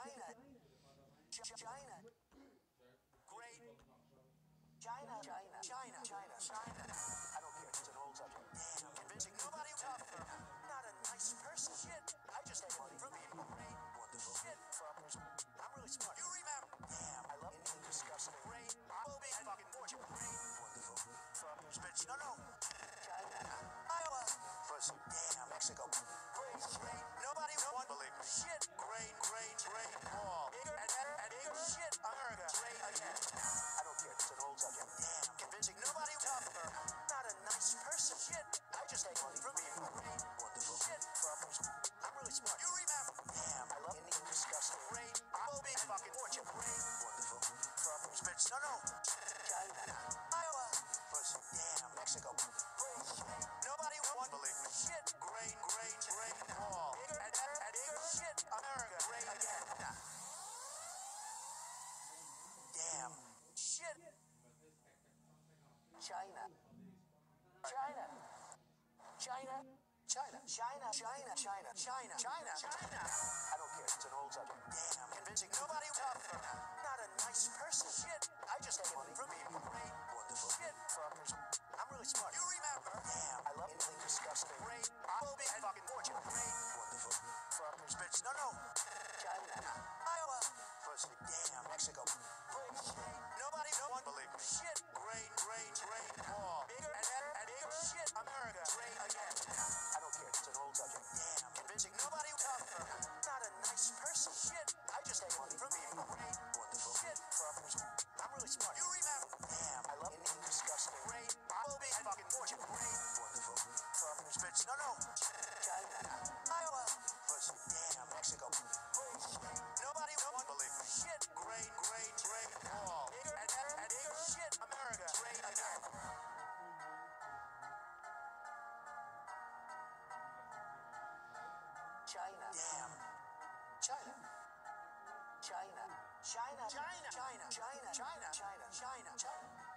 China. China. Great. China, China, China, China, China. I don't care. It's an old subject. Damn, convincing nobody tougher. Not a nice person. Shit. I just take money from people. Great. Wonderful. Shit. Fuckers. I'm really smart. You remember? Damn. I love anything disgusting. Great. I'll be fucking fortune. Great. Wonderful. Fuckers. Bitch. No, no. China. Iowa. Pussy. Damn. Mexico. Shit. China. China. China, China, China, China, China, China, China. I don't care. It's an old subject. Damn, convincing nobody tougher. Not a nice person. Shit, I just take money from people. Great, wonderful. Shit, fuckers. I'm really smart. You remember? Damn, I love anything disgusting. Great, I will be fucking fortunate. Great, wonderful. Fuckers, bitch. No, no. China, Iowa. Firstly, damn, Mexico. Great. Nobody, no one believe me. Shit. America. Great again. I don't care. It's an old subject. Damn. Convincing nobody tougher. Not a nice person. Shit. I just take money from people. Great. Wonderful. Shit. Fuckers. I'm really smart. You remember? Damn. I love anything disgusting. Great. I'll be fucking fortune. Great. Wonderful. Fuckers. Bitch. No, no. China. Iowa. Pussy. Damn. Mexico. Great. Nobody won't China. China. China. China. China. China. China. China. China. China.